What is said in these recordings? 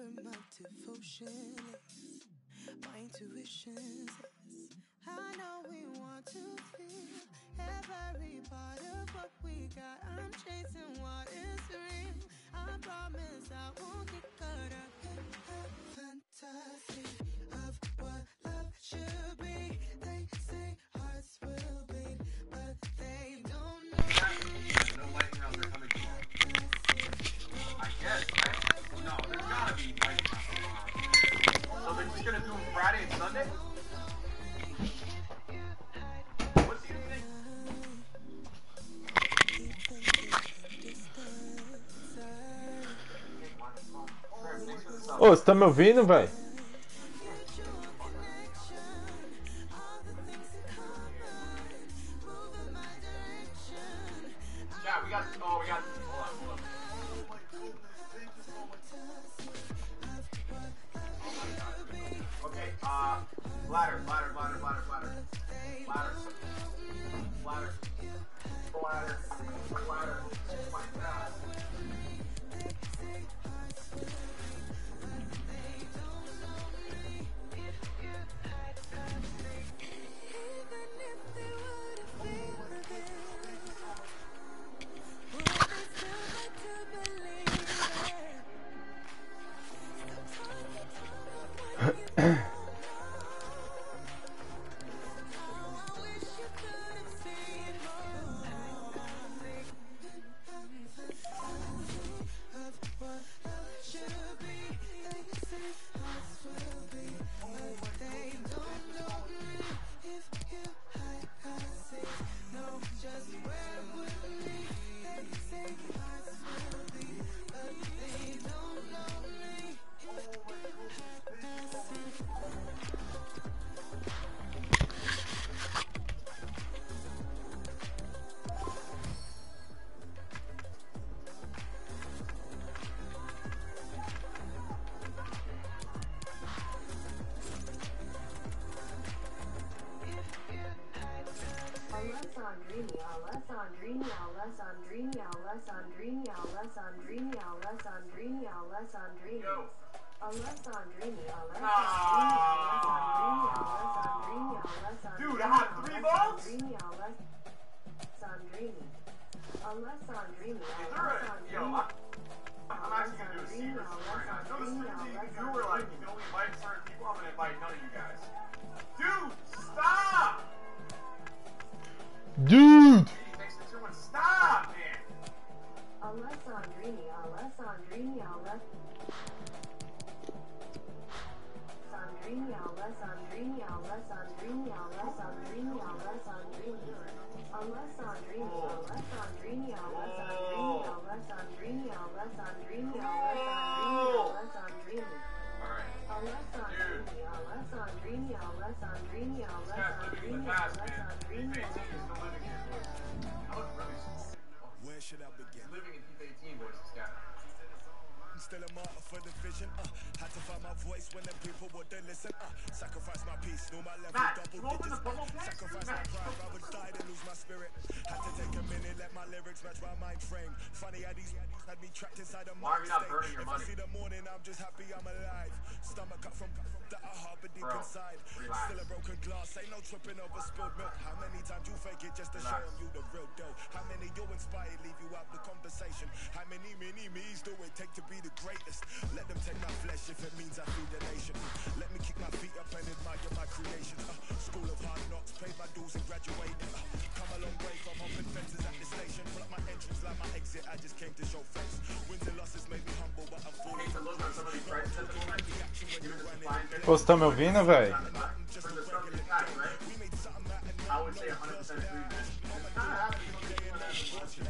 where my devotion is, my intuition's. Ô, você tá me ouvindo, velho? Dude, I have three stop! Dude! Listen. Uh, sacrifice my peace, know my level Matt, double you open the digits. packs? Sacrifice my pride, I would die to lose my spirit. Had to take a minute, let my lyrics match my mind frame. Funny how these had me trapped inside a mind state. burning your If money? I see the morning, I'm just happy I'm alive. Stomach cut from that I harbor deep Bro, inside. relax. Still a broken glass, ain't no tripping over spilled milk. How many times you fake it just to show Relax. 'em you the real deal? How many you inspire, leave you out the conversation? How many mini me's do it take to be the greatest? Let them take my flesh if it means I feed the nation. Let me kick my feet up and admire my creation. Uh, school of hard knocks, paid my dues and graduated. Uh, come a long way from humping fences at the station. Pull up my entrance like my exit, I just came to show face. Wins and losses made me humble, but I'm fully Hate to look ouvindo, velho?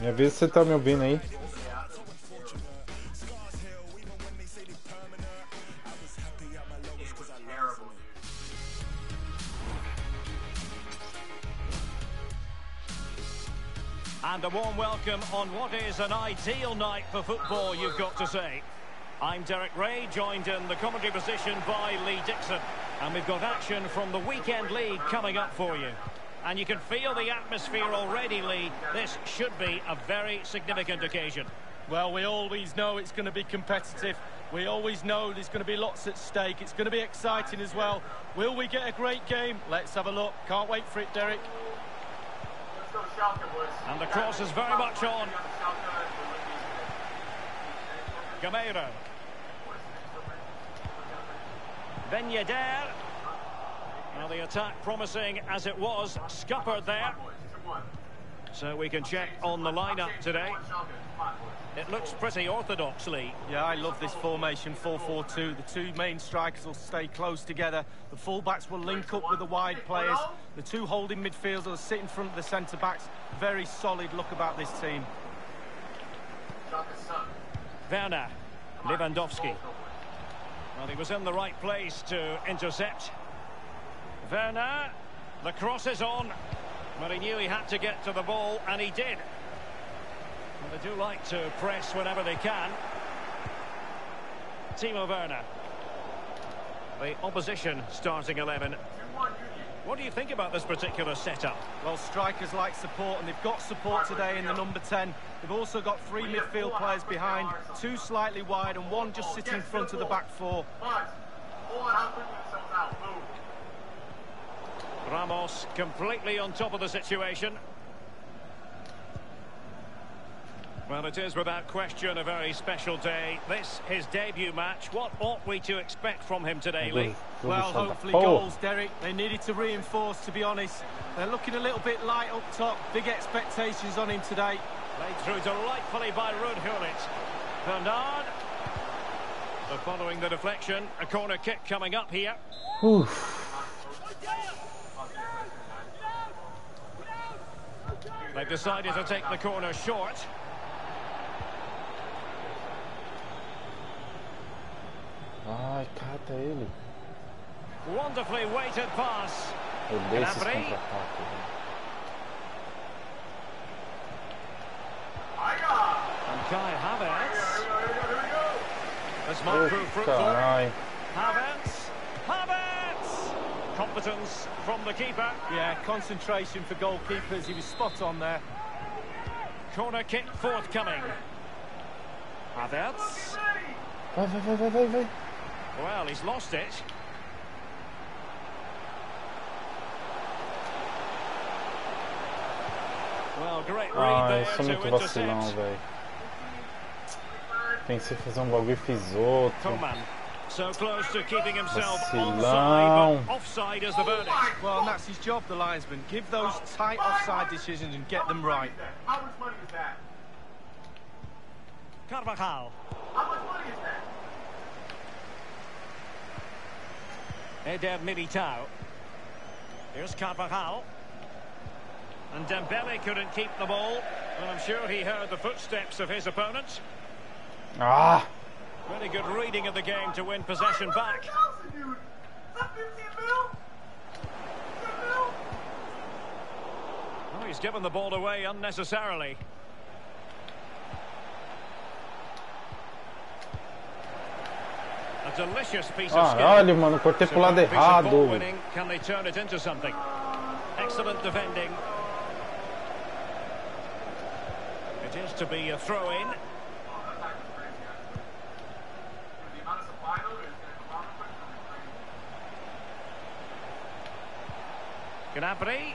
Me avisa se você tá me ouvindo aí. And a warm welcome on what is an ideal night for football, you've got to say. I'm Derek Ray, joined in the commentary position by Lee Dixon. And we've got action from the Weekend League coming up for you. And you can feel the atmosphere already, Lee. This should be a very significant occasion. Well, we always know it's going to be competitive. We always know there's going to be lots at stake. It's going to be exciting as well. Will we get a great game? Let's have a look. Can't wait for it, Derek. Let's go Schalke, boys. And the cross is very much on. Gameiro. Ben Yedder. Now the attack promising as it was, scuppered there. So we can check on the lineup today. It looks pretty orthodoxly. Yeah, I love this formation 4-4-2. The two main strikers will stay close together. The full-backs will link up with the wide players. The two holding midfielders will sit in front of the centre-backs. Very solid look about this team. Werner. Lewandowski. Well, he was in the right place to intercept. Werner. The cross is on. But he knew he had to get to the ball, and he did. Well, they do like to press whenever they can. Timo Werner. The opposition starting 11. What do you think about this particular setup? Well, strikers like support, and they've got support today in the number 10. They've also got three midfield players behind, two slightly wide, and one just sitting in front of the back four. Ramos completely on top of the situation. Well, it is without question a very special day. This, his debut match. What ought we to expect from him today, Lee? Well, hopefully goals, Derek. They needed to reinforce, to be honest. They're looking a little bit light up top. Big expectations on him today. Played through delightfully by Ruud Gullit. Bernard. So following the deflection, a corner kick coming up here. Oof. They've decided to take the corner short. Ai, cata ele. Wonderfully weighted pass. Eu odeio esses contra-ataques. And Kai Havertz. This might prove Ô, fruitful. Caralho. Havertz. Havertz. Competence from the keeper. Yeah, concentration for goalkeepers. He was spot on there. Corner kick forthcoming. Havertz. Vai, vai, vai, vai, vai, vai. Well, he's lost it. Well, great read Ah, there eu sou to muito vacilão, intercept. velho. Pensei fazer um bagulho e fiz outro. Coman. So close to keeping himself Vacilão. onside, but offside is the verdict. Well, and that's his job, the linesman. Give those tight offside decisions and get them right. How much money is that? Carvajal. How much money is that? Eder Militao. Here's Carvajal. And Dembele couldn't keep the ball. Well, I'm sure he heard the footsteps of his opponents. Ah! Very good reading of the game to win possession back. Dude, is that 15 mil? 10 mil? Oh, he's given the ball away unnecessarily. A delicious piece of skill. Caralho, mano, cortei pro lado piece of errado. ball winning, Can they turn it? Excellent defending. It is to be a throw-in. The amount of supply, though, is going to come out quick. Gnabry.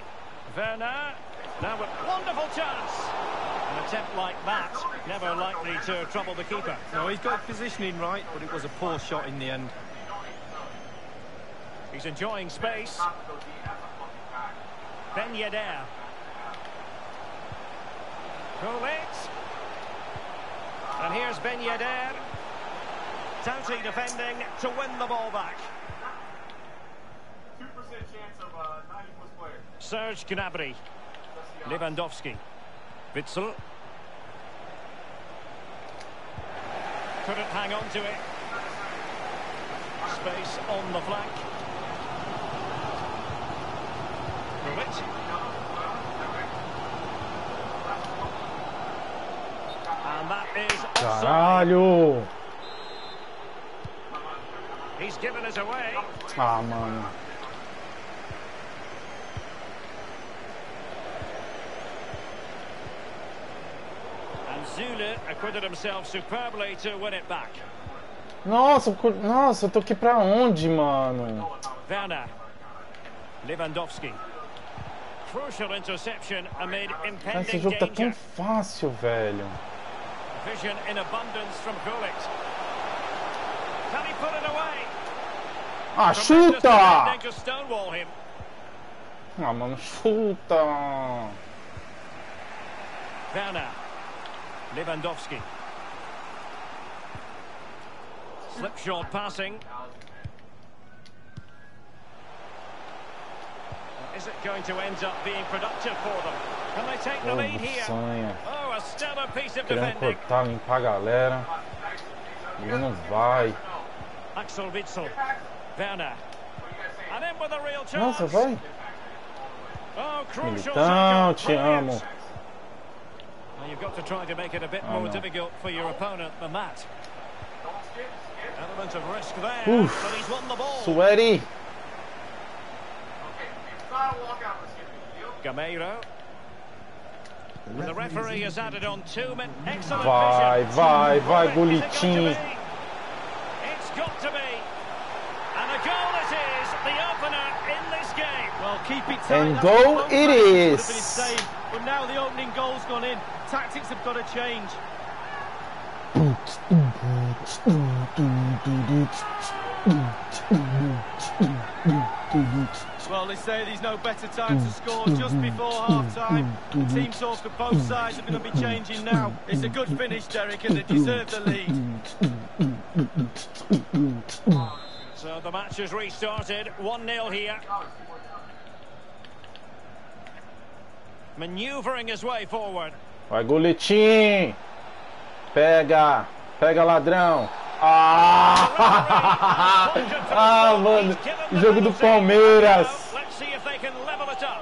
Werner. Now a wonderful chance. Attempt like that, never likely to trouble the keeper. No, he's got positioning right, but it was a poor shot in the end. He's enjoying space. Ben Yedder. Gullit. And here's Ben Yedder. Doughty defending to win the ball back. 2% chance of uh, 90 plus players. Serge Gnabry. Lewandowski. Witsel. Couldn't hang on to it. Space on the flank. Gullit. And that is offside. Caralho! He's given us away. Ah, mano. Nossa, nossa, eu tô aqui pra onde, mano? Werner. Lewandowski. Crucial interception amid Cara, esse impending jogo tá tão fácil, velho. Vision in abundance from Gullit. Can he put it away? Ah, chuta! Ah, mano, chuta! Werner. Lewandowski. Slipshod passing. Is it going to end up being productive for them? Can they take the oh, lead here? Oh, a stellar piece of Querendo defending. cortar, limpar a galera. Ele não vai. Axel Witsel. Werner. And in with a real chance. Nossa, vai. Oh, Militão, te amo. Well, you've got to try to make it a bit Oh, more no. difficult for your opponent than that. Element of risk there, Oof. but he's won the ball. Sueri! It's not a walkout, let's get the deal. Gameiro. And the referee has added on two minutes. Excellent Vai, vision. vai, vai, Is it going to Gulitinho. be? It's got to be. And a goal it is, the opener in this game. Well, keep it tight. And goal what both it players would is. have been saying. But now the opening goal's gone in. Tactics have got to change. Well, they say there's no better time to score just before half-time. The team talk of both sides are going to be changing now. It's a good finish, Derek, and they deserve the lead. So the match has restarted. 1-0 here. Manoeuvring his way forward. Vai, Gulitim! Pega! Pega, ladrão! Ah! ah, mano! Jogo do Palmeiras! Let's see if they can level it up.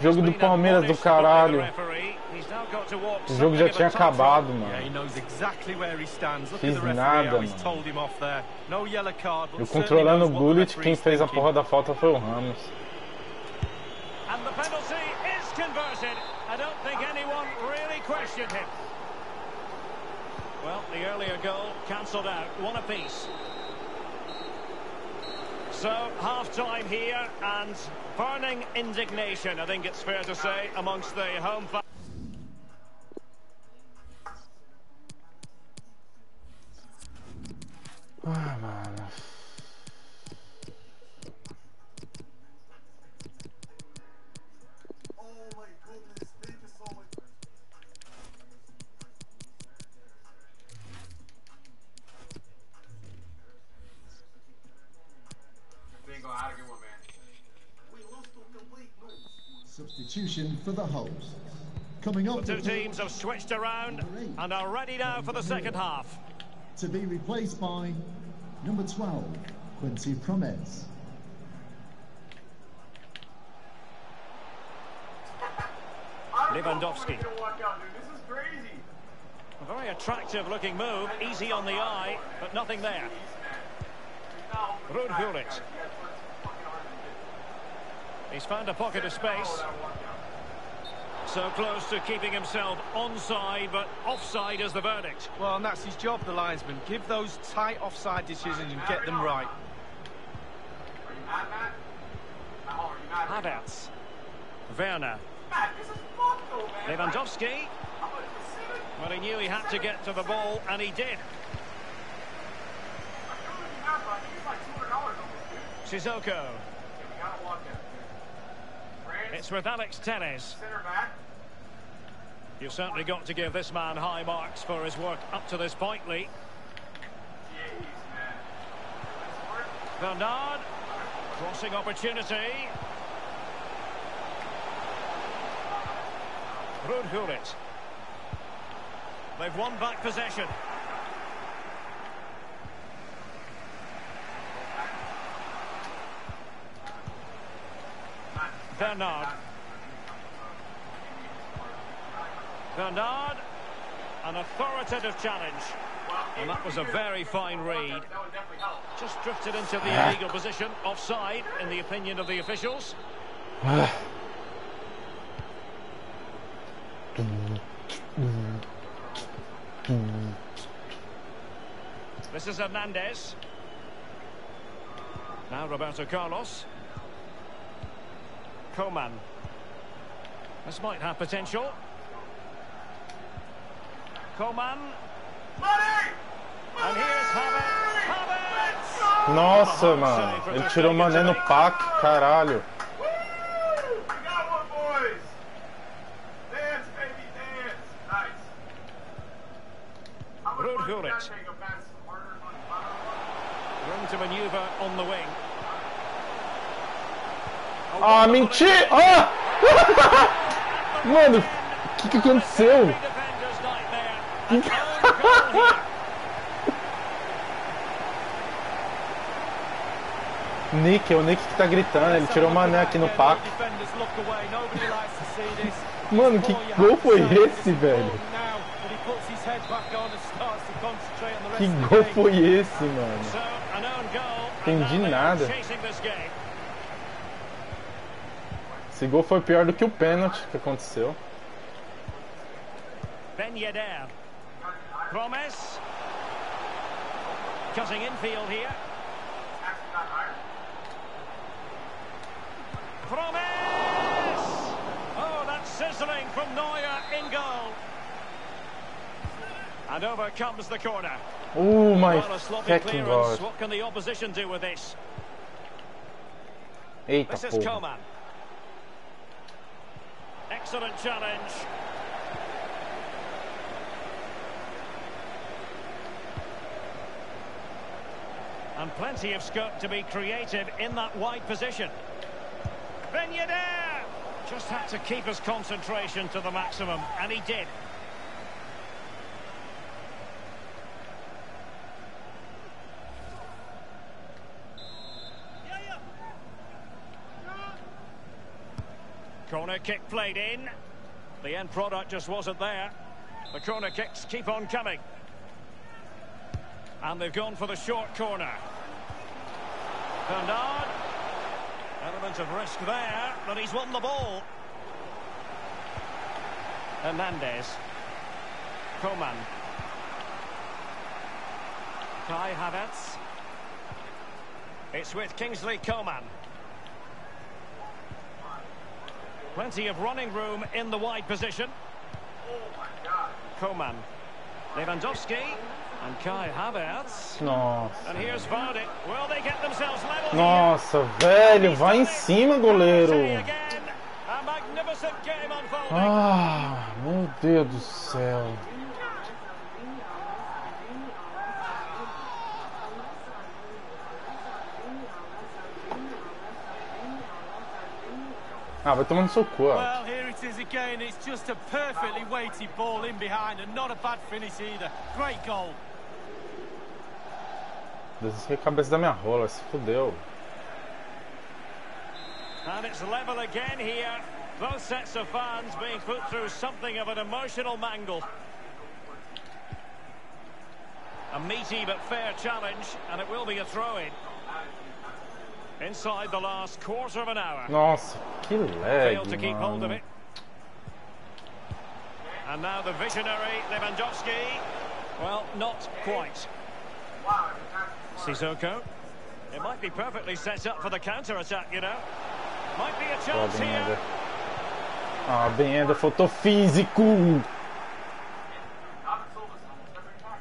Jogo do Palmeiras do caralho! O jogo já tinha acabado, Yeah, he mano. knows exactly where he stands. Look Fiz at the referee, nada, how he's mano. told him off there. No yellow card, but Eu certainly controlando knows o what the Gullit, quem referee's fez a thinking. porra da falta foi o Ramos. And the penalty is converted. I don't think anyone really questioned him. Well, the earlier goal cancelled out, one apiece. So, half-time here, and burning indignation, I think it's fair to say, amongst the home fans. Ah, mano. Oh Substitution for the hosts. Coming up Two teams have switched around and are ready now for the second half. to be replaced by number 12, Quincy Promes. I don't know if I'm Lewandowski. gonna walk out, dude. This is crazy. A very attractive looking move, easy on the eye, but nothing there. Now, Ruud guys, Gullit. guys, you guys worked fucking hard to do He's found a pocket of space. this. That walkout. So close to keeping himself onside, but offside is the verdict. Well, and that's his job, the linesman. Give those tight offside decisions and get them right. Are you mad, Matt? Matt, are you mad? Havertz. Werner. Matt, this is fucked though, man. Lewandowski. I'm gonna consider- Well, he knew he had to get to the ball, and he did. I couldn't do that, but I think it's like $200 on this, dude. Sissoko. It's with Alex Telles. You've certainly got to give this man high marks for his work up to this point, Lee. Jeez, man. Let's work. Bernard. Crossing opportunity. Ruud Gullit. They've won back possession. Bernard. Bernard, an authoritative challenge. And that was a very fine read. Just drifted into the ah. illegal position, offside, in the opinion of the officials. this is Hernandez. Now Roberto Carlos. Coman. This might have potential. Coman. Money! And here's Havertz. Havertz! Nossa, mano. Ele tirou o Mané no pack, caralho. Woo! We got one, boys! Dance, baby, dance! Nice. How much Ruud money did that Gullit. take? A bad murder money? I Room to manoeuvre on the wing. Ah, mentira! Ah! Mano, o que, que aconteceu? Nick, é o Nick que tá gritando, ele tirou o mané aqui no paco. Mano, que gol foi esse, velho? Que gol foi esse, mano? Entendi nada. Esse gol foi pior do que o pênalti que aconteceu. Ben Yedder. Promise. Cutting infield here. Promise! Oh, that's sizzling from Neuer in goal. And over comes the corner. Oh my fucking god. What can the opposition do with this? Eita This is porra. Excellent challenge. And plenty of scope to be creative in that wide position. Ben Yedder just had to keep his concentration to the maximum, and he did. Corner kick played in. The end product just wasn't there. The corner kicks keep on coming. And they've gone for the short corner. Bernard. Element of risk there, but he's won the ball. Hernandez. Coman. Kai Havertz. It's with Kingsley Coman. Plenty of running room in the wide position. Coman. Lewandowski. And Kai Havertz. Nossa. And here's Vardy. Will they get themselves level? Nossa, velho, vai em cima, goleiro. Ah, meu Deus do céu. Ah, vai tomando seu. Well, here it is again. It's just a perfectly weighted ball in behind and not a bad finish either. Great goal. Desci a cabeça da minha rola, se fudeu. And it's level again here. Both sets of fans being put through something of an emotional mangle. A meaty but fair challenge, and it will be a throw-in. Inside the last quarter of an hour. Nossa, que Failed to keep hold of it. And now the visionary Lewandowski. Well, not quite. Sissoko. It might be perfectly set up for the counter-attack, you know. Might be a chance here. Ah, Ben Yedder faltou físico. David Silva's almost every attack.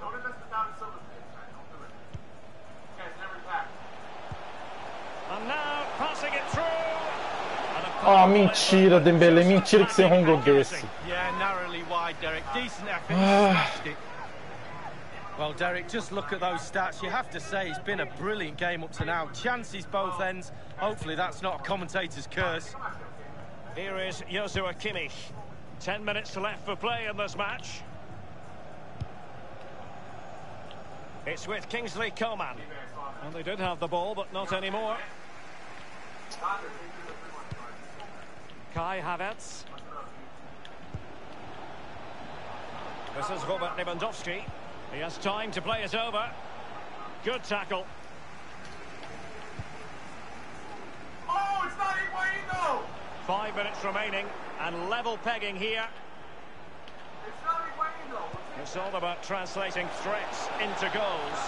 Don't invest in David Silva's games, man. Don't do it. This guy's never attacked. And now passing it through. And a Ah, mentira, effort, Dembele, mentira que você lacking rongou accuracy. desse. Yeah, narrowly wide, Derek. Decent effort. He Ah. Well, Derek, just look at those stats. You have to say it's been a brilliant game up to now. Chances both ends. Hopefully that's not a commentator's curse. Here is Joshua Kimmich. Ten minutes left for play in this match. It's with Kingsley Coman. And they did have the ball, but not anymore. Kai Havertz. This is Robert Lewandowski. He has time to play it over. Good tackle. Oh, it's not Higuain, though! Five minutes remaining and level pegging here. It's not Higuain, though. It's all about translating threats into goals.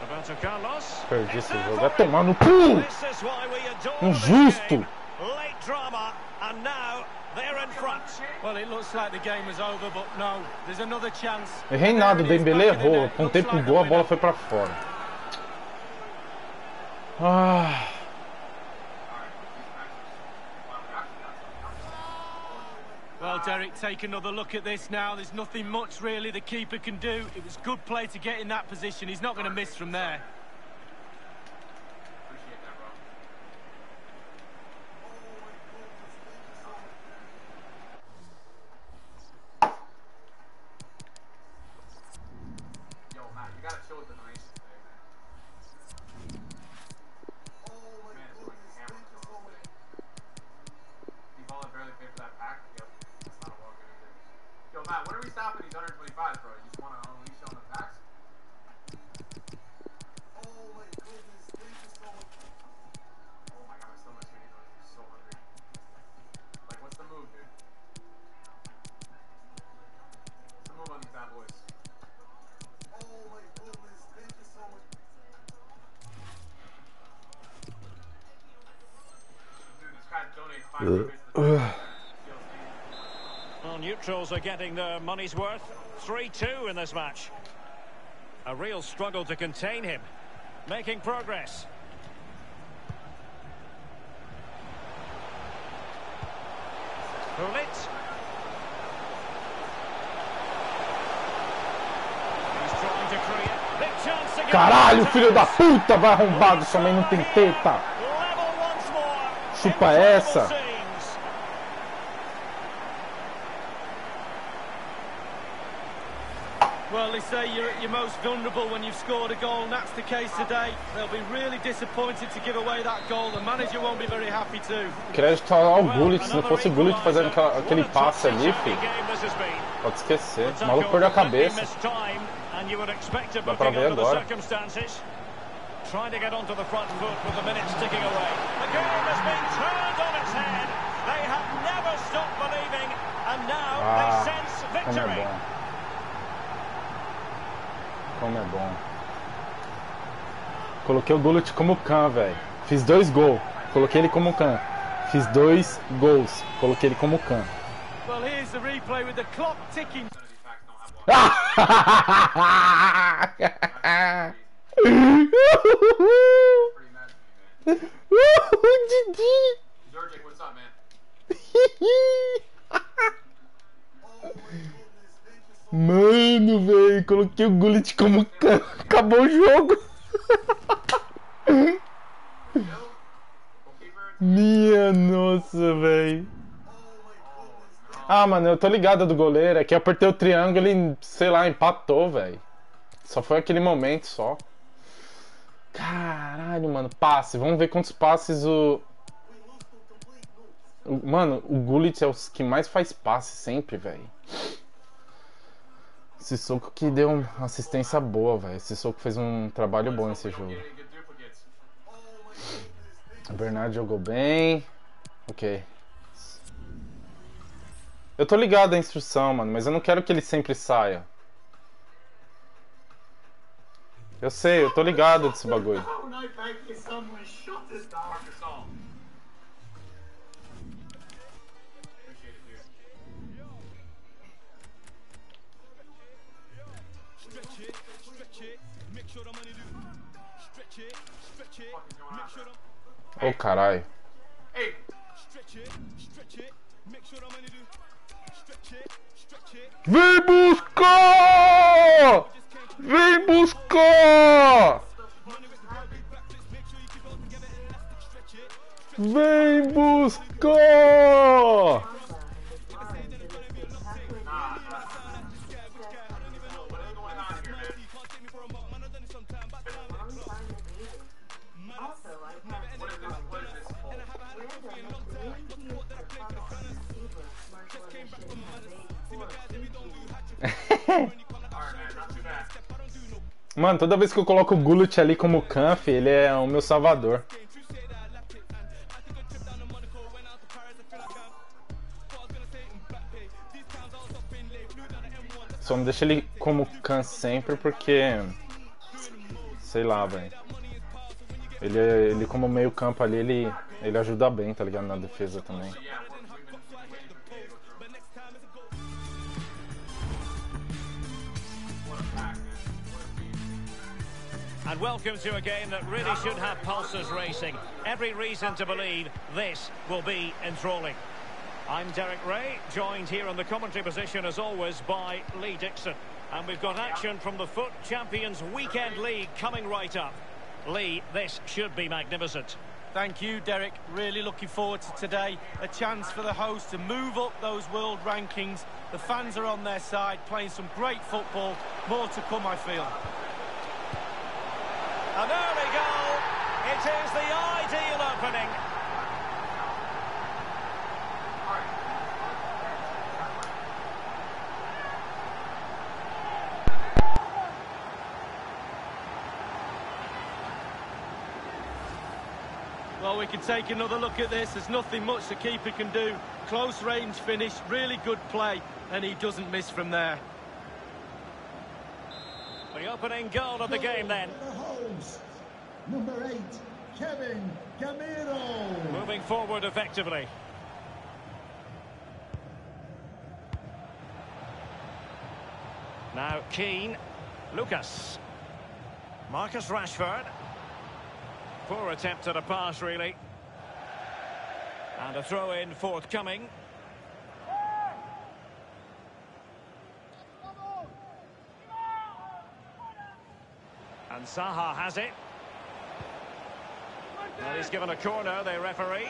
Roberto Carlos. Perdi esse jogo. Vai tomar no cu! This why we adore Injusto. this game. Late drama, and now they're in front. Well, it looks like the game is over, but no, there's another chance. Errei nada, o There it is, Dembele back in the errou. net. Apontei Looks pro gol, a bola foi pra fora. Ah, Well, Derek, take another look at this now. There's nothing much really the keeper can do. It was good play to get in that position. He's not going to miss from there. Neutrals are getting their money's worth. 3-2 in this match. A real struggle to contain him. Making progress. Gullit. He's trying to create big chance to caralho, filho da puta! Vai arrombado, sua mãe não tem teta! Level once more. Chupa essa. Well, they say you're at your most vulnerable when you've scored a goal, and that's the case today. They'll be really disappointed to give away that goal. The manager won't be very happy too. Crédito ao Gullit, se não fosse o Gullit fazendo aquele passe ali, filho. Pode esquecer. O maluco perdeu a cabeça. Dá pra ver agora. Trying to get onto the front foot with the minutes ticking away. The game has been turned on its head. They have never stopped believing, and now Ah, they sense victory. Como é bom. Coloquei o Gullit como can, velho. Fiz dois gols. Coloquei ele como can. Fiz dois gols. Coloquei ele como can. Well, here's the replay with the clock ticking. Didi. What's up, man? Mano, velho, coloquei o Gullit como. Acabou o jogo. Minha nossa, velho. Ah, mano, eu tô ligado do goleiro. É que eu apertei o triângulo e, sei lá, empatou, velho. Só foi aquele momento só. Caralho, mano, passe. Vamos ver quantos passes o. o- Mano, o Gullit é o que mais faz passe sempre, velho. Esse soco que deu uma assistência boa, velho. Esse soco fez um trabalho bom nesse jogo. O Bernardo jogou bem. Ok. Eu tô ligado à instrução, mano, mas eu não quero que ele sempre saia. Eu sei, eu tô ligado desse bagulho. It, stretch it, Vem buscar! Vem buscar! money with Mano, toda vez que eu coloco o Gullit ali como canf, ele é o meu salvador. Só não deixa ele como can sempre porque. Sei lá, velho. Ele, é- ele como meio campo ali, ele, ele ajuda bem, tá ligado? Na defesa também. And welcome to a game that really should have pulses racing. Every reason to believe this will be enthralling. I'm Derek Ray, joined here on the commentary position as always by Lee Dixon. And we've got action from the FUT Champions Weekend League coming right up. Lee, this should be magnificent. Thank you, Derek. Really looking forward to today. A chance for the host to move up those world rankings. The fans are on their side, playing some great football. More to come, I feel. An early goal. It is the ideal opening. Well, we can take another look at this. There's nothing much the keeper can do. Close range finish, really good play, and he doesn't miss from there. The opening goal of the game then. Number eight, Kevin Gameiro. Moving forward effectively. Now Keane, Lucas, Marcus Rashford. Poor attempt at a pass, really. And a throw in forthcoming. Saha has it. Well, he's given a corner, the referee.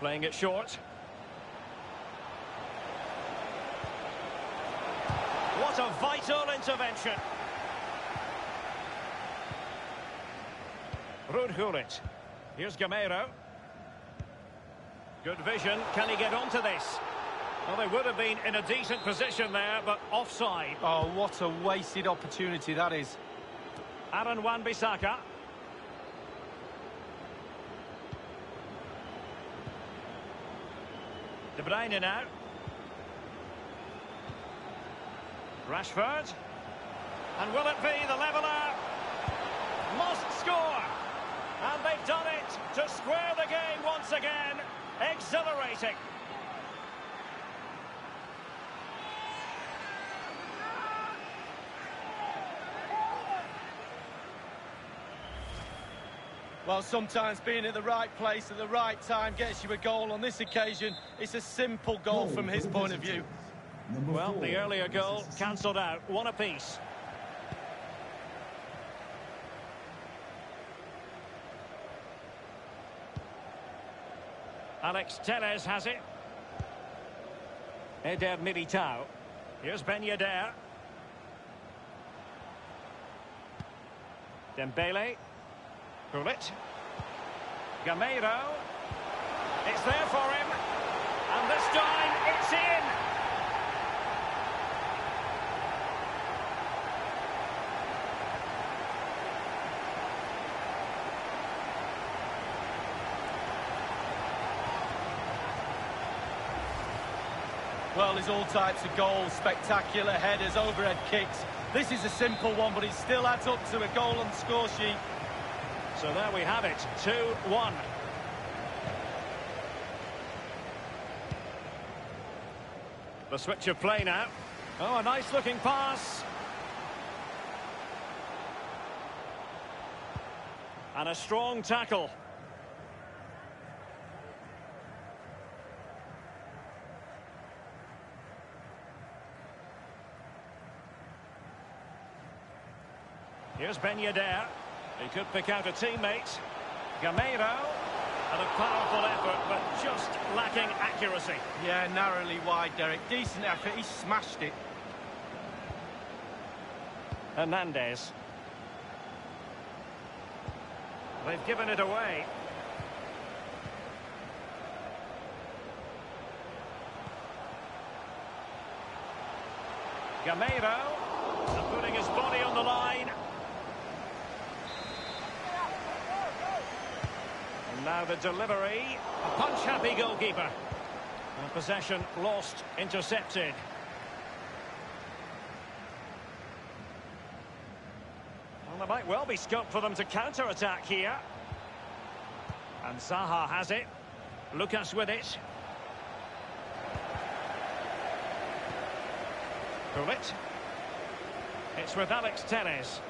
Playing it short. What a vital intervention. Ruud Gullit. Here's Gameiro. Good vision. Can he get onto this? Well, they would have been in a decent position there, but offside. Oh, what a wasted opportunity that is. Aaron Wan-Bissaka. De Bruyne now. Rashford. And will it be the leveller? Must score. And they've done it to square the game once again. Exhilarating. Well, sometimes being at the right place at the right time gets you a goal. On this occasion, it's a simple goal from his point of view. Well, the earlier goal cancelled out. One apiece. Alex Telles has it. Eder Militao. Here's Ben Yedder. Dembele. Gullit. Gameiro. It's there for him. And this time, it's in. Well, there's all types of goals, spectacular headers, overhead kicks. This is a simple one, but it still adds up to a goal on the score sheet. So there we have it, 2-1. The switch of play now. Oh, a nice looking pass. And a strong tackle. Here's Ben Yedder. He could pick out a teammate. Gameiro. And a powerful effort, but just lacking accuracy. Yeah, narrowly wide, Derek. Decent effort, he smashed it. Hernandez. They've given it away. Gameiro. And putting his body on the line. Now the delivery. A punch-happy goalkeeper. And possession lost, intercepted. Well, there might well be scope for them to counter-attack here. And Zaha has it. Lucas with it. Gullit. It's with Alex Telles.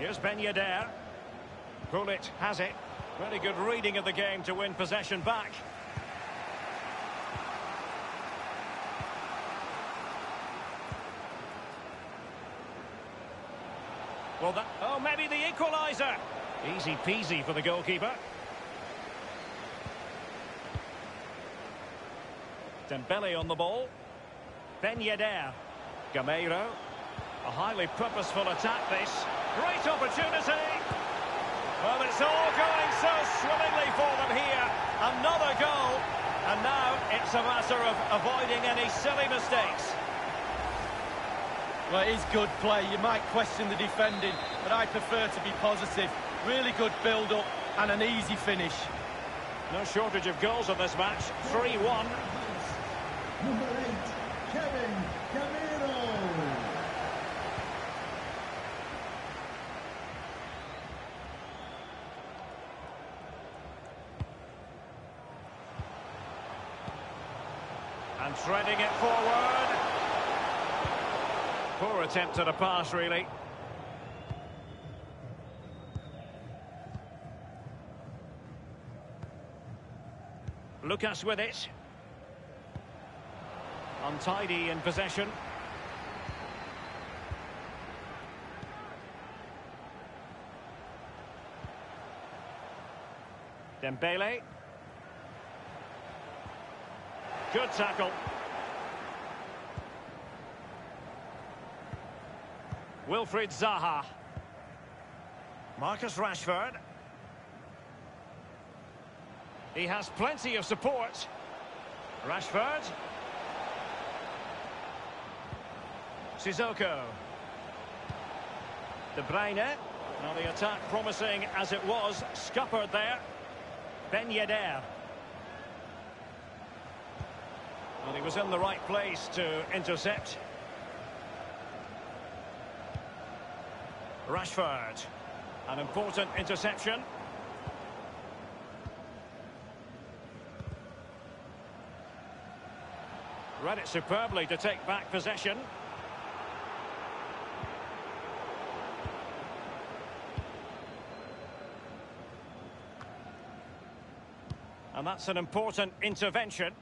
Here's Ben Yedder. Gullit has it. Very good reading of the game to win possession back. Well, that... Oh, maybe the equaliser. Easy peasy for the goalkeeper. Dembele on the ball. Ben Yedder. Gameiro. A highly purposeful attack, this. Great opportunity. Well, it's all going so swimmingly for them here. Another goal. And now it's a matter of avoiding any silly mistakes. Well, it is good play. You might question the defending, but I prefer to be positive. Really good build-up and an easy finish. No shortage of goals in this match. 3-1. Number eight, Kevin Gameiro. And threading it forward. Poor attempt at a pass, really. Lucas with it. Untidy in possession. Dembele. Good tackle. Wilfried Zaha. Marcus Rashford. He has plenty of support. Rashford. Sissoko. De Bruyne. Now the attack promising as it was. Scuppered there. Ben Yedder. Well, he was in the right place to intercept. Rashford. An important interception. Read it superbly to take back possession. And that's an important intervention.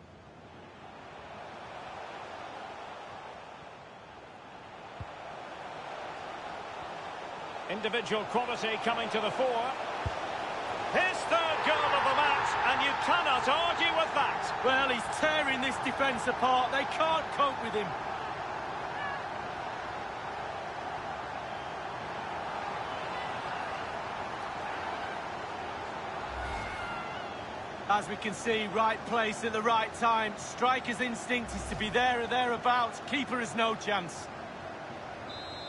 Individual quality coming to the fore. His third goal of the match, and you cannot argue with that. Well, he's tearing this defence apart. They can't cope with him. As we can see, right place at the right time. Striker's instinct is to be there or thereabouts. Keeper has no chance.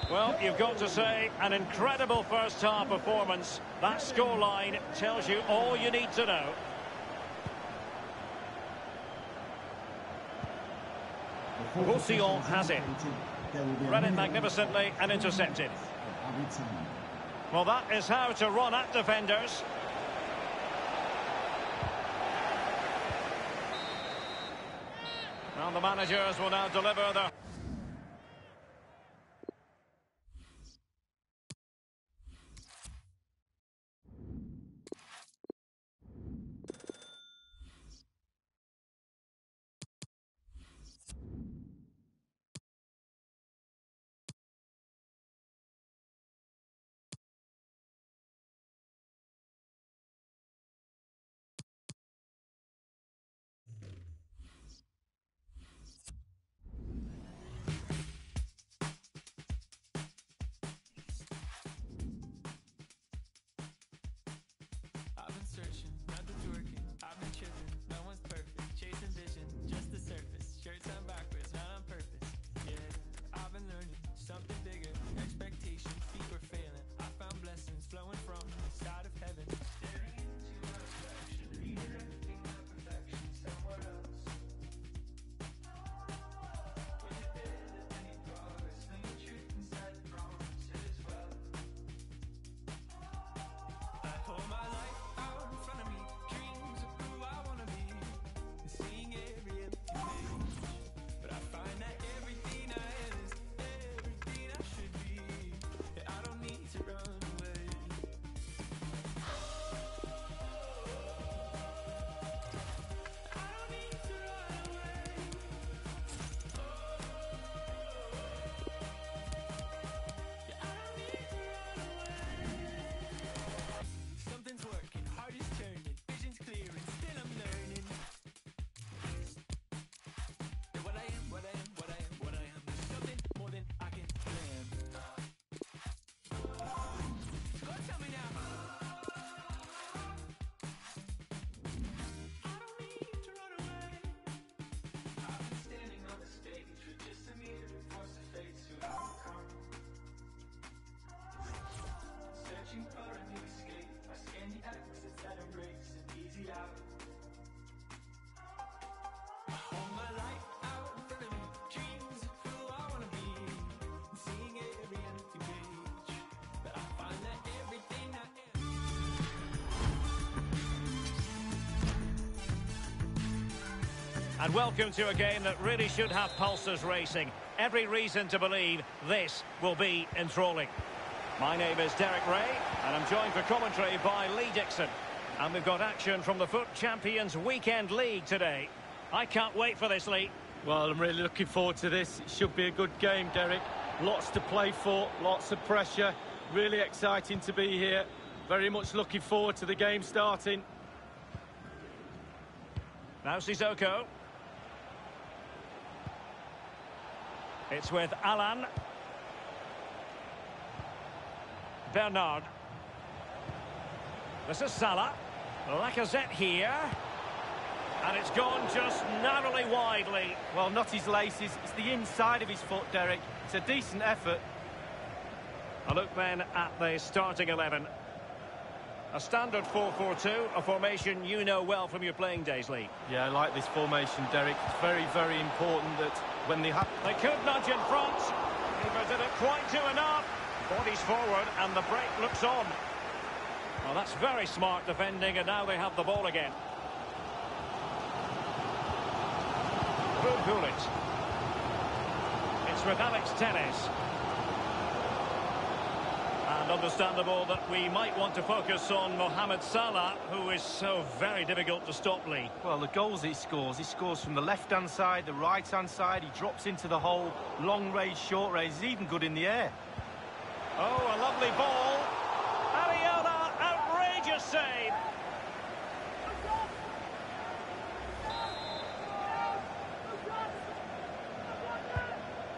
Well, you've got to say, an incredible first-half performance. That scoreline tells you all you need to know. Roussillon has it. Read it magnificently and intercepted. Well, that is how to run at defenders. Well, the managers will now deliver their... And welcome to a game that really should have pulses racing. Every reason to believe this will be enthralling. My name is Derek Ray, and I'm joined for commentary by Lee Dixon. And we've got action from the FUT Champions Weekend League today. I can't wait for this, Lee. Well, I'm really looking forward to this. It should be a good game, Derek. Lots to play for, lots of pressure. Really exciting to be here. Very much looking forward to the game starting. Now Sissoko. It's with Alan. Bernard. This is Salah. Lacazette here. And it's gone just narrowly widely. Well, not his laces, it's the inside of his foot, Derek. It's a decent effort. A look then at the starting 11. A standard 4-4-2, a formation you know well from your playing days, Lee. Yeah, I like this formation, Derek. It's very, very important that when they have... They could nudge in front. Neither did it quite do enough. Bodies forward and the break looks on. Well, that's very smart defending and now they have the ball again. Through it. It's with Alex Telles. And understandable that we might want to focus on Mohamed Salah, who is so very difficult to stop, Lee. Well, the goals he scores, he scores from the left-hand side, the right-hand side, he drops into the hole, long range, short range, he's even good in the air. Oh, a lovely ball. Save.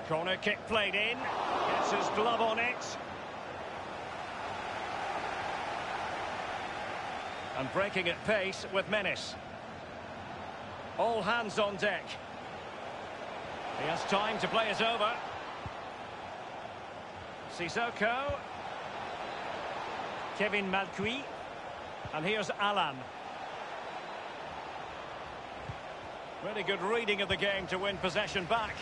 Corner kick played in. Gets his glove on it. And breaking at pace with menace. All hands on deck. He has time to play it over. Sissoko. Kevin Malcuit. And here's Alan. Really good reading of the game to win possession back.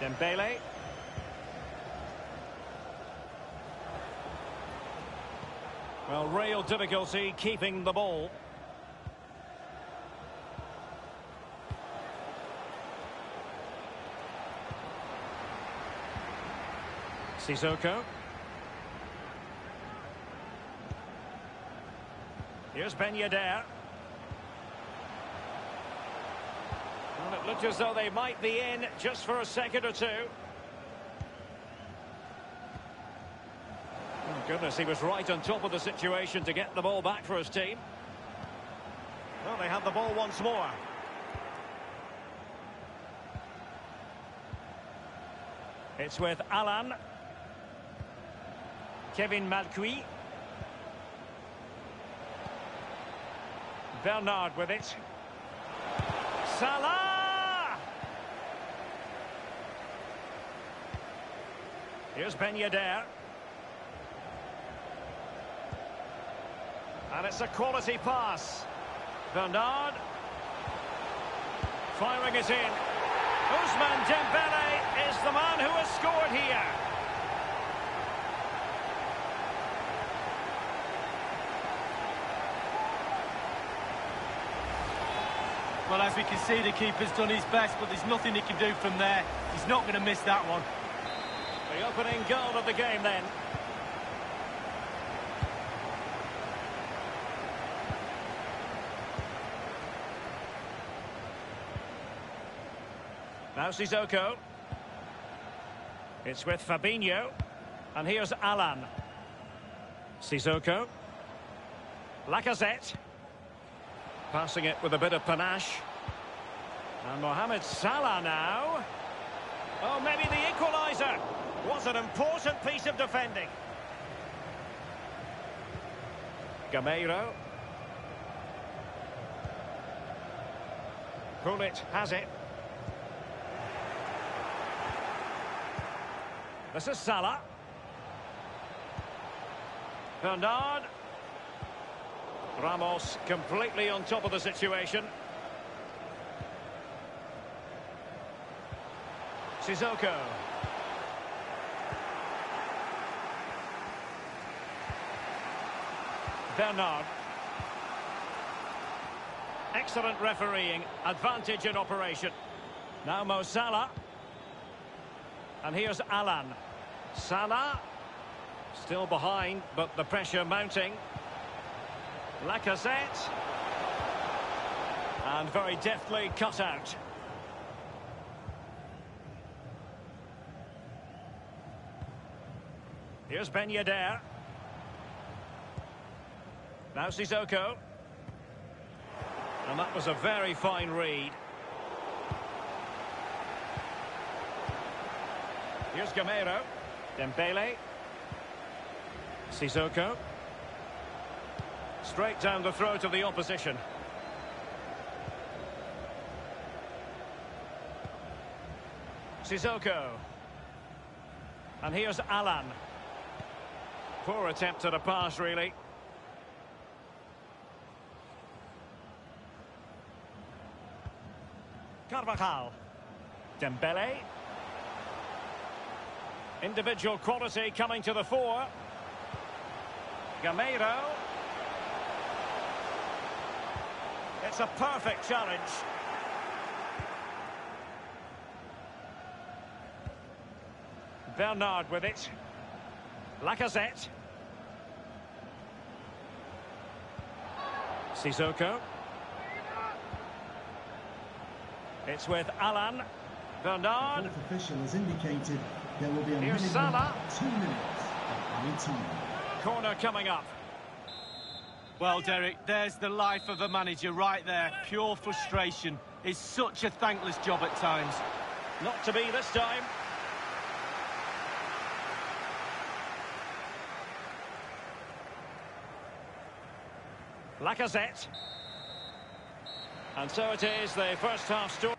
Dembele. Well, real difficulty keeping the ball. Sissoko. Here's Ben Yedder. Well, it looked as though they might be in just for a second or two. Oh, goodness, he was right on top of the situation to get the ball back for his team. Well, they have the ball once more. It's with Alan. Kevin Malcuit. Bernard with it. Salah! Here's Ben Yedder. And it's a quality pass. Bernard. Firing it in. Ousmane Dembele is the man who has scored here. Well, as we can see, the keeper's done his best, but there's nothing he can do from there. He's not going to miss that one. The opening goal of the game then. Now Sissoko. It's with Fabinho. And here's Alan. Sissoko. Lacazette. Passing it with a bit of panache. And Mohamed Salah now. Oh, maybe the equaliser. Was an important piece of defending. Gameiro. Gullit has it. This is Salah. Bernard. Ramos completely on top of the situation. Sissoko. Bernard. Excellent refereeing. Advantage in operation. Now Mo Salah. And here's Alan. Salah. Still behind, but the pressure mounting. Lacazette. And very deftly cut out. Here's Ben Yedder. Now Sissoko. And that was a very fine read. Here's Gameiro. Dembele. Sissoko. Straight down the throat of the opposition. Sissoko. And here's Alan. Poor attempt at a pass, really. Carvajal. Dembele. Individual quality coming to the fore. Gameiro. It's a perfect challenge. Bernard with it. Lacazette. Sissoko. It's with Alan. Bernard. Fourth official has indicated there will be a Here's minimum two minutes of time. Corner coming up. Well, Derek, there's the life of a manager right there. Pure frustration. It's such a thankless job at times. Not to be this time. Lacazette. And so it is, the first half story.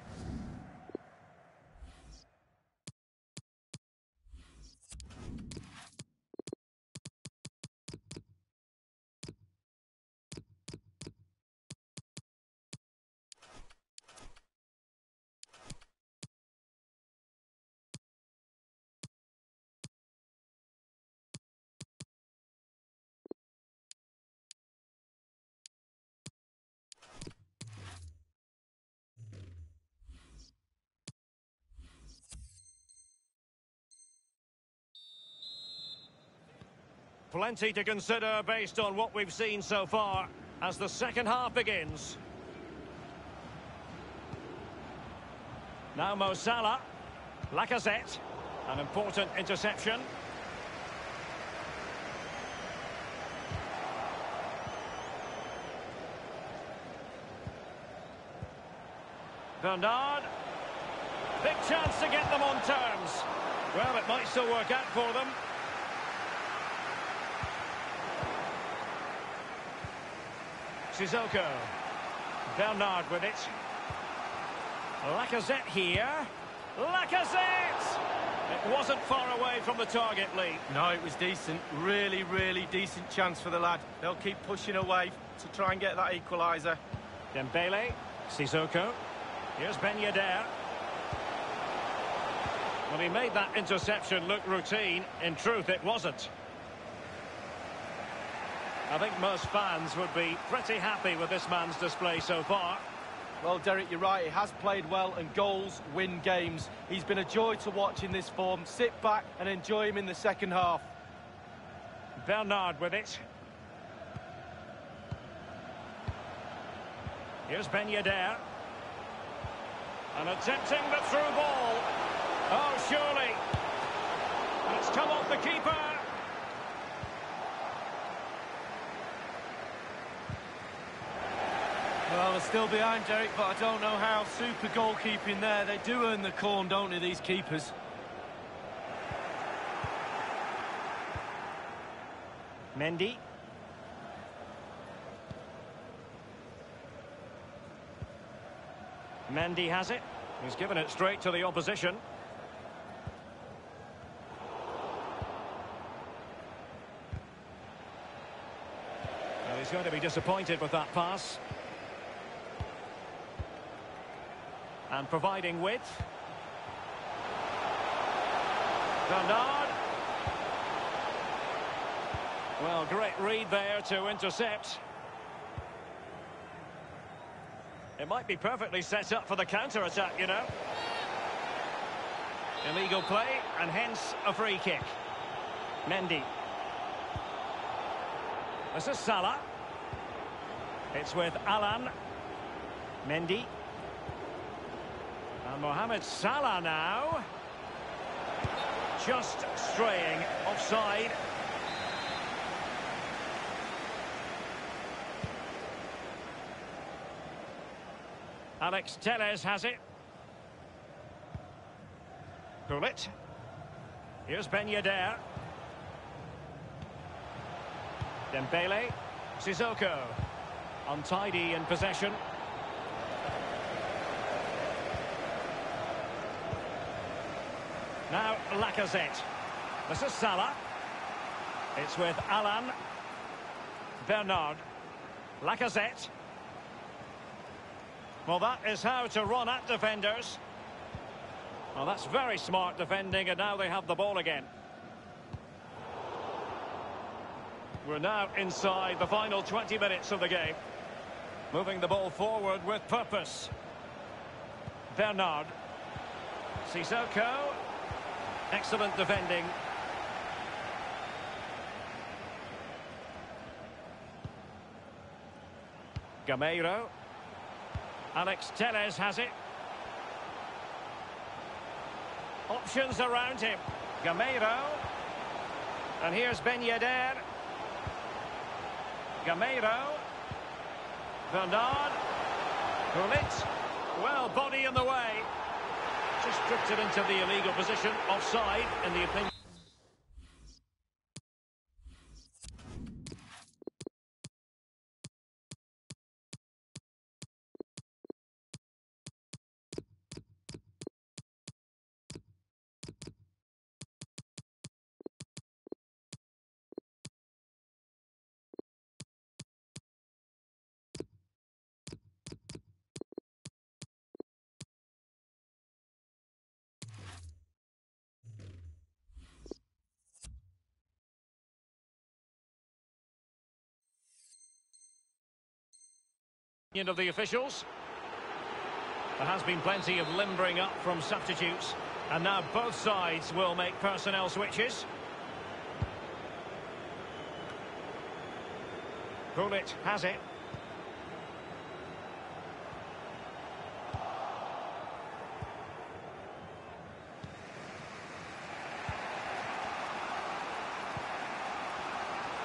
Plenty to consider based on what we've seen so far as the second half begins. Now Mo Salah. Lacazette. An important interception. Bernard. Big chance to get them on terms. Well, it might still work out for them. Sissoko. Bernard with it. Lacazette here. Lacazette! It wasn't far away from the target, Lee. No, it was decent. Really, really decent chance for the lad. They'll keep pushing away to try and get that equaliser. Dembele. Sissoko. Here's Ben Yedder. Well, he made that interception look routine. In truth, it wasn't. I think most fans would be pretty happy with this man's display so far. Well, Derek, you're right. He has played well, and goals win games. He's been a joy to watch in this form. Sit back and enjoy him in the second half. Bernard with it. Here's Ben Yedder. And attempting the through ball. Oh, surely. And it's come off the keeper. Well, they're still behind, Derek, but I don't know how. Super goalkeeping there. They do earn the corn, don't they, these keepers? Mendy. Mendy has it. He's given it straight to the opposition. He's going to be disappointed with that pass. And providing width. Bernard. Well, great read there to intercept. It might be perfectly set up for the counter-attack, you know. Illegal play, and hence a free kick. Mendy. This is Salah. It's with Alan. Mendy. And Mohamed Salah now. Just straying offside. Alex Telles has it. Gullit. Here's Ben Yedder. Dembele. Sissoko. Untidy in possession. Now Lacazette. This is Salah. It's with Alan. Bernard. Lacazette. Well, that is how to run at defenders. Well, that's very smart defending, and now they have the ball again. We're now inside the final 20 minutes of the game. Moving the ball forward with purpose. Bernard. Sissoko. Excellent defending. Gameiro. Alex Telles has it. Options around him. Gameiro. And here's Ben Yedder. Gameiro. Bernard. Gullit. Well, body in the way. Just drifted into the illegal position. Offside, in the opinion. Of the officials. There has been plenty of limbering up from substitutes. And now both sides will make personnel switches. Gullit has it.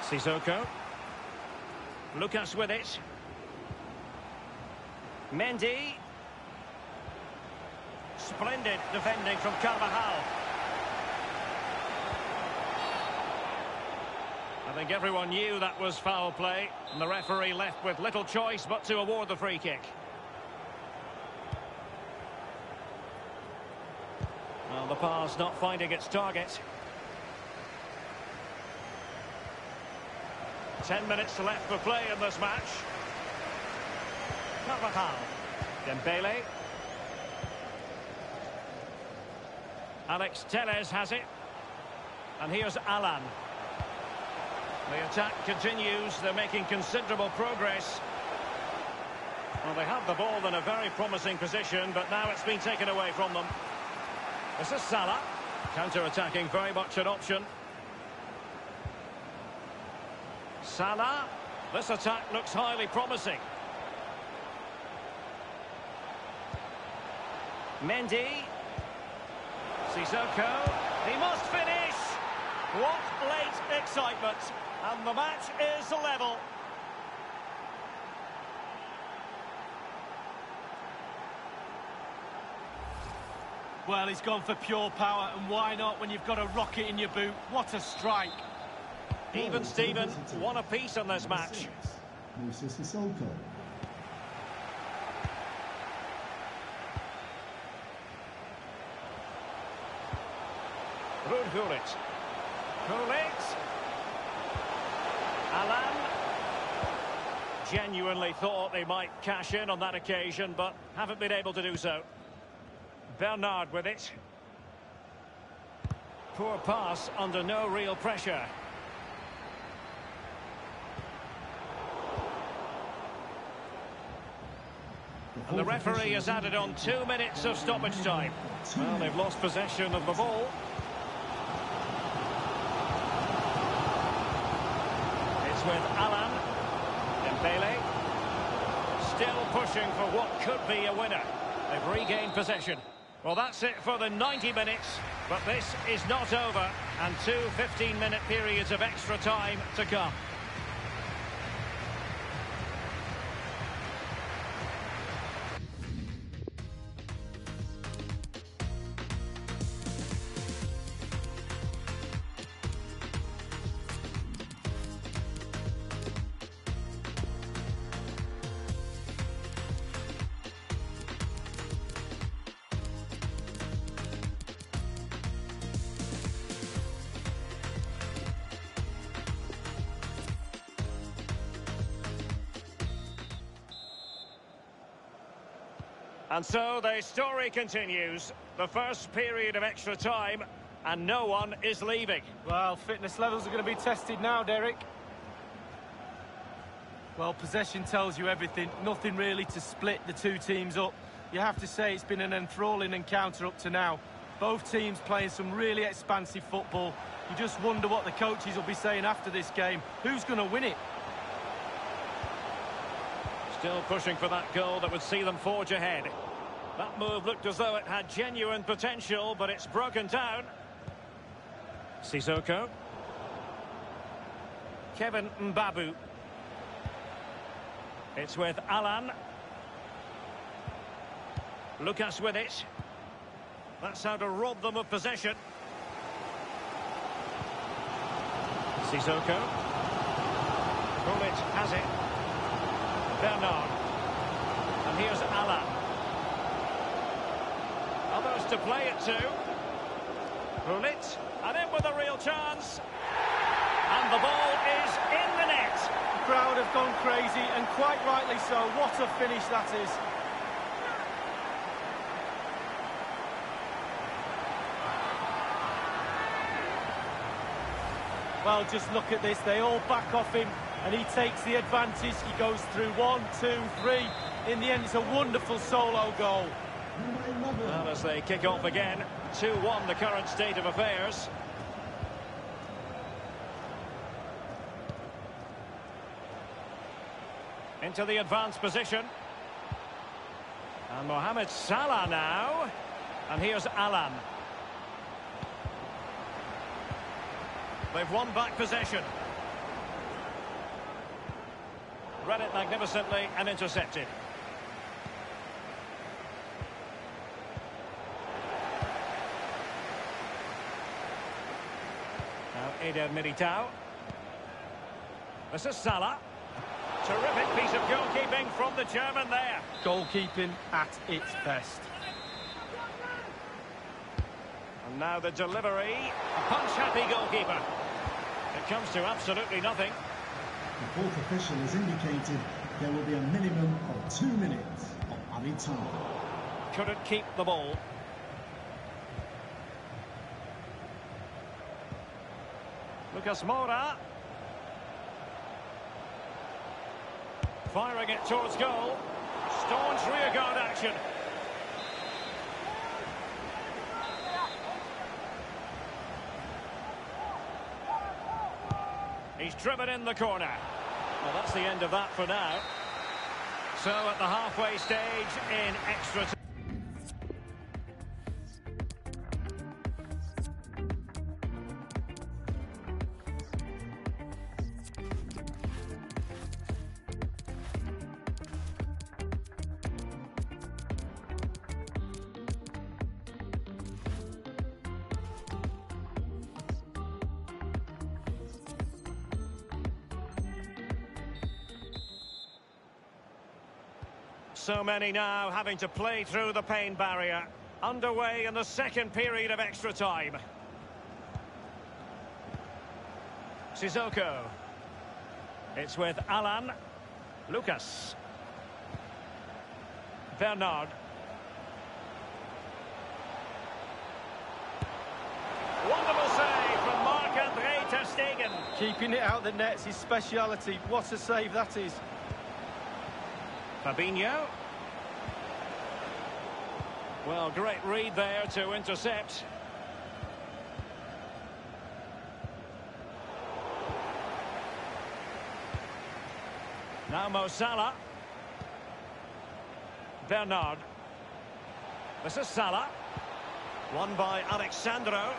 Sissoko. Lucas with it. Mendy. Splendid defending from Carvajal. I think everyone knew that was foul play, and the referee left with little choice but to award the free kick. Well, the pass not finding its target. Ten minutes left for play in this match. Carvajal. Dembele. Alex Telles has it. And here's Alan. The attack continues. They're making considerable progress. Well, they have the ball in a very promising position, but now it's been taken away from them. This is Salah. Counter-attacking, very much an option. Salah. This attack looks highly promising. Mendy. Sissoko. He must finish. What late excitement. And the match is level. Well, he's gone for pure power, and why not when you've got a rocket in your boot? What a strike. Even Steven, one apiece on this match. Musa Sissoko. Ruud Gullit. Gullit. Alan. Genuinely thought they might cash in on that occasion, but haven't been able to do so. Bernard with it. Poor pass under no real pressure. And the referee has added on two minutes of stoppage time. Well, they've lost possession of the ball. It's with Alan. Dembele. Still pushing for what could be a winner. They've regained possession. Well, that's it for the 90 minutes. But this is not over. And two 15-minute periods of extra time to come. And so the story continues. The first period of extra time, and no one is leaving. Well, fitness levels are going to be tested now, Derek. Well, possession tells you everything. Nothing really to split the two teams up. You have to say it's been an enthralling encounter up to now. Both teams playing some really expansive football. You just wonder what the coaches will be saying after this game. Who's going to win it? Still pushing for that goal that would see them forge ahead. That move looked as though it had genuine potential, but it's broken down. Sissoko. Kevin Mbabu. It's with Alan. Lucas with it. That's how to rob them of possession. Sissoko. Gullit has it. Bernard. And here's Alan. Others to play it to. Gullit. And in with a real chance. And the ball is in the net. The crowd have gone crazy, and quite rightly so. What a finish that is. Well, just look at this. They all back off him, and he takes the advantage. He goes through one, two, three. In the end, it's a wonderful solo goal. Well, as they kick off again, 2-1 the current state of affairs. Into the advanced position. And Mohamed Salah now. And here's Alan. They've won back possession. Read it magnificently and intercepted. Eder Militao. This is Salah. Terrific piece of goalkeeping from the German there. Goalkeeping at its best. And now the delivery. A punch-happy goalkeeper. It comes to absolutely nothing. The fourth official has indicated there will be a minimum of two minutes of added time. Couldn't keep the ball. Lucas Moura. Firing it towards goal. Staunch rearguard action. He's driven in the corner. Well, that's the end of that for now. So at the halfway stage in extra time. So many now having to play through the pain barrier. Underway in the second period of extra time. Sissoko. It's with Alan. Lucas. Bernard. Wonderful save from Marc-Andre Ter Stegen. Keeping it out the net's his speciality. What a save that is. Fabinho. Well, great read there to intercept. Now Mo Salah. Bernard. This is Salah. Won by Alex Sandro.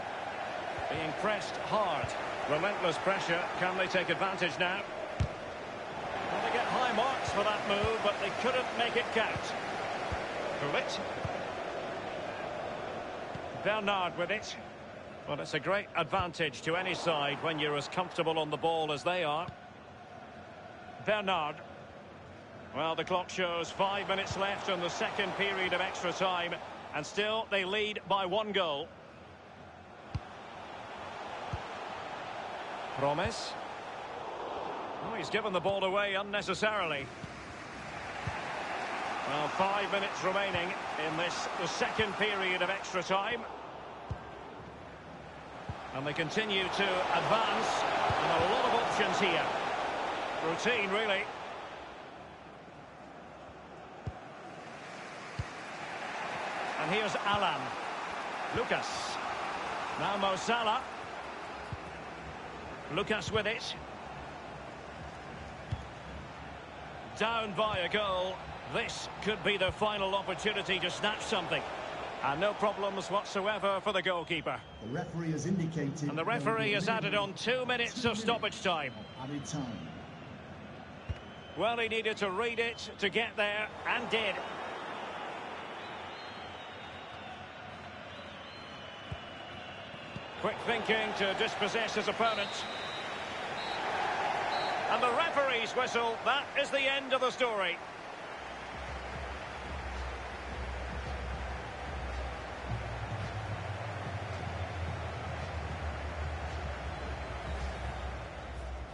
Being pressed hard. Relentless pressure. Can they take advantage now? Well, they get high marks for that move, but they couldn't make it count. Gullit. Bernard with it. Well, it's a great advantage to any side when you're as comfortable on the ball as they are. Bernard. Well, the clock shows five minutes left in the second period of extra time, and still they lead by one goal. Promes. Oh, he's given the ball away unnecessarily. Well, five minutes remaining in this, the second period of extra time. And they continue to advance, and a lot of options here. Routine, really. And here's Alan. Lucas. Now Mo Salah. Lucas with it. Down by a goal. This could be the final opportunity to snatch something. And no problems whatsoever for the goalkeeper. The referee has indicated. And the referee has added on two minutes of stoppage time. Added time. Well, he needed to read it to get there, and did. Quick thinking to dispossess his opponent. And the referee's whistle, that is the end of the story.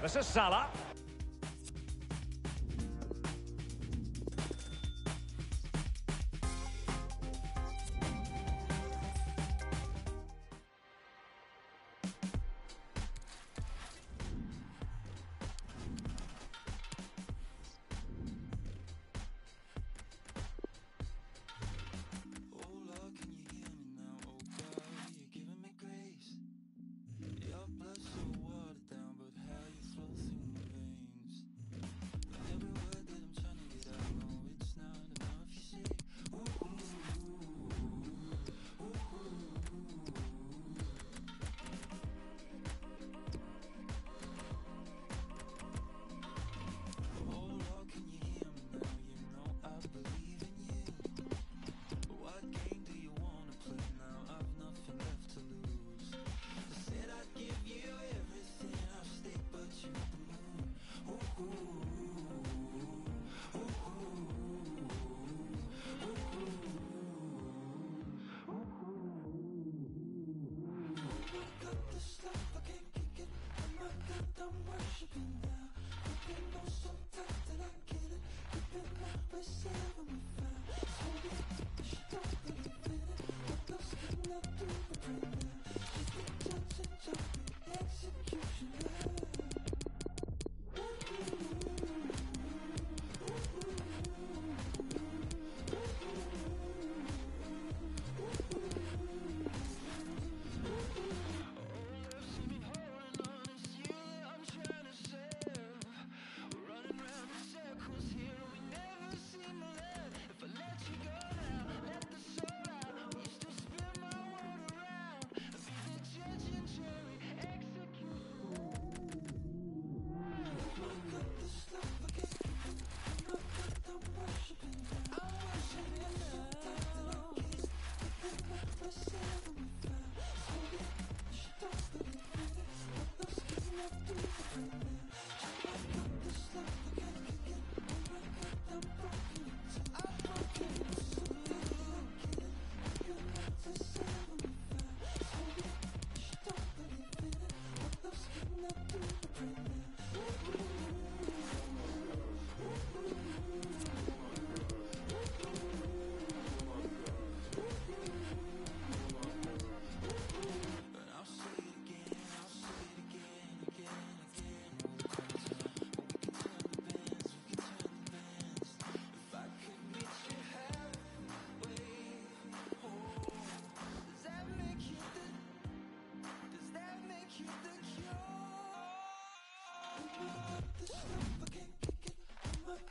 This is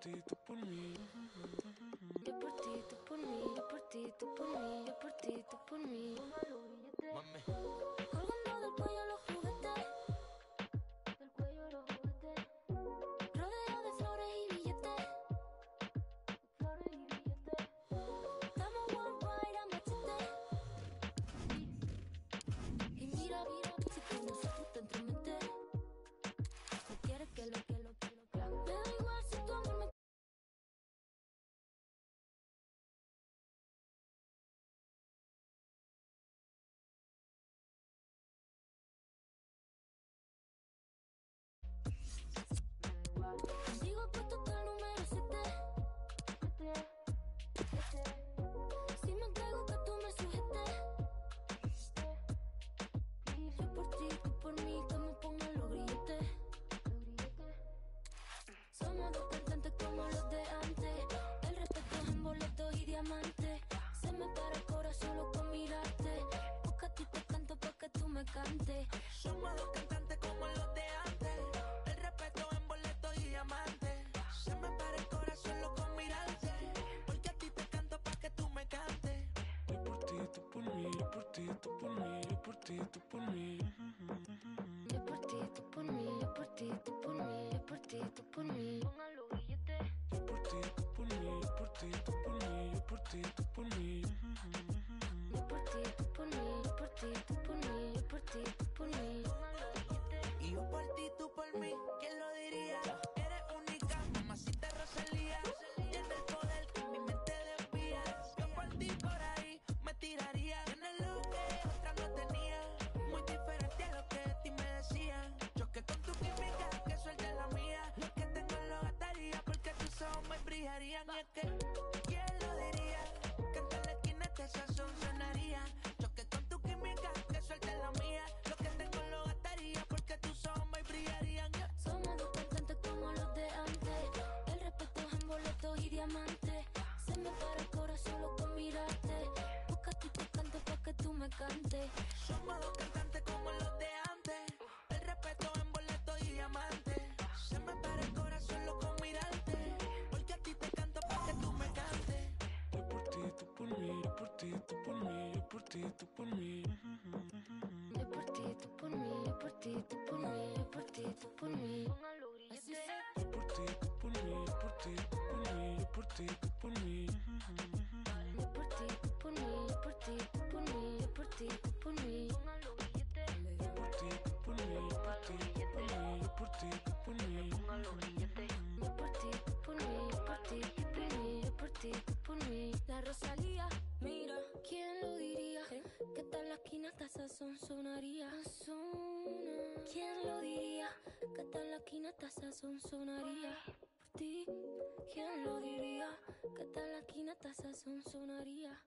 ti, tú por mí. Yo por ti, tú por mí, yo por ti, tú por mí, yo por ti, tú por mí. Mami. Colgando del cuello los Contigo puesto el número 7 Si me entrego que tú me sujetes Yo por ti, tú por mí, que me pongan los grilletes. Somos dos cantantes como los de antes. El respeto es en boletos y diamantes. Se me para el corazón solo con mirarte Porque a ti te canto pa' que tú me cantes. Somos dos ti, tú por mí, yo por ti, tú por mí. Yo por ti, tú por mí, yo por ti, tú por mí, yo por ti, tú por mí. Pongan los billetes. Yo por ti, tú por mí, yo por ti, tú por mí, yo por ti, tú por mí. Yo por ti, tú por mí, yo por ti, tú por mí, yo por ti, tú por mí. Y yo por ti, tú por mí. Y es que, ¿quién lo diría? Que en la esquina este sazón sonaría. Choque con tu química, que suelte la mía. Lo que tengo lo gastaría porque tus ojos me brillarían. Somos dos cantantes como los de antes. El respeto es en boletos y diamantes. Se me para el corazón solo con mirarte. Porque a ti te canto pa' que tú me cantes. Somos dos cantantes como los de antes. El respeto en tú por mí, yo por ti, tú por mí. Yo por ti, tú por mí, yo por ti, tú por mí, yo por ti, tú por mí. Yo por ti, tú por mí, yo por ti, tú por mí, yo por ti, tú por mí. Yo por ti, tú por mí, yo por ti, tú por mí, yo por ti, tú por mí. Yo por ti, tú por mí, yo por ti, tú por mí, yo por ti, tú por mí. Yo por ti, tú por mí, yo por ti, tú por mí, yo por ti, tú por mí. La Rosalía, hasta la esquina hasta esa son sonaría. ¿Quién lo diría? Que hasta la esquina hasta esa son sonaría. Por ti, ¿quién lo diría? Que hasta la esquina hasta esa son sonaría.